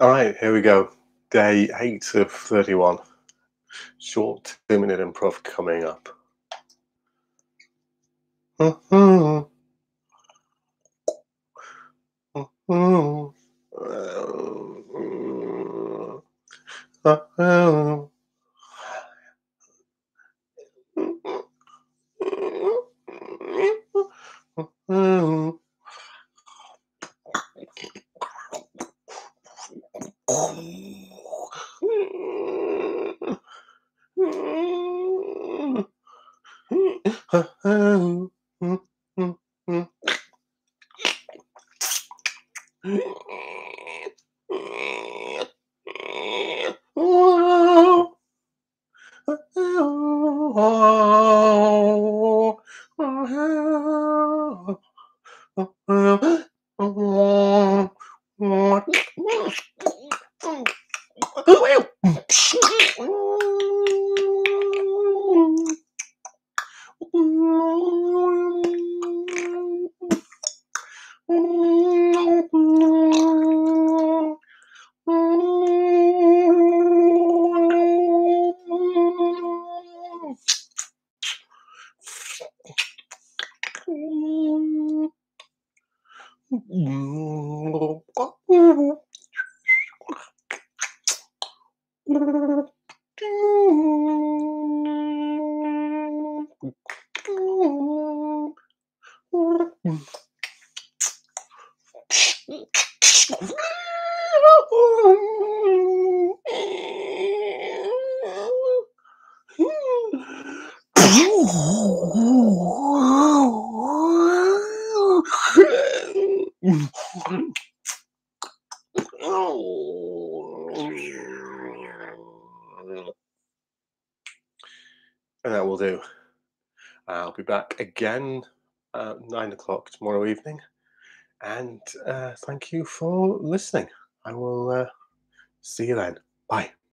All right, here we go. Day eight of 31. Short two minute improv coming up. Mm-hmm. Oh, Who eu? Mm-hmm. And that will do. I'll be back again at nine o'clock tomorrow evening. And uh, thank you for listening. I will uh, see you then. Bye.